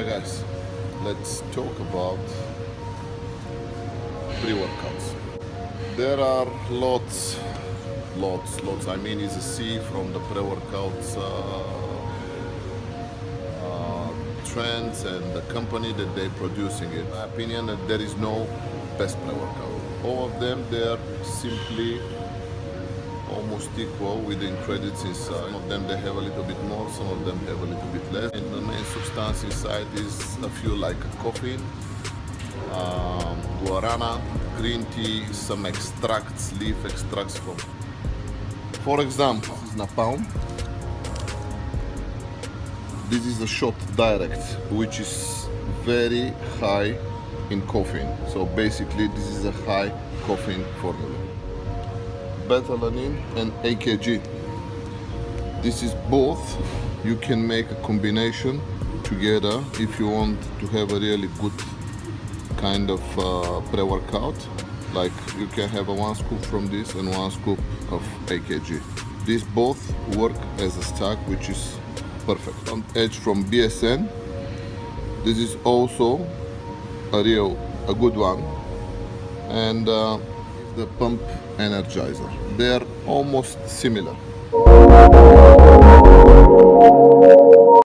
Hi guys, let's talk about pre-workouts. There are lots, lots, lots. I mean, it's a sea from the pre-workouts uh, uh, trends and the company that they're producing it. My opinion that there is no best pre-workout. All of them, they are simply almost equal with the ingredients inside. Some of them they have a little bit more, some of them have a little bit less. And the main substance inside is a few like coffee, um, guarana, green tea, some extracts, leaf extracts from. For example, this is napalm. This is a shot direct, which is very high in caffeine. So basically, this is a high caffeine formula beta-alanine and AKG. This is both. You can make a combination together if you want to have a really good kind of uh, pre-workout. Like you can have a one scoop from this and one scoop of AKG. These both work as a stack, which is perfect. On edge from BSN. This is also a real, a good one. And uh, the pump energizer. They are almost similar.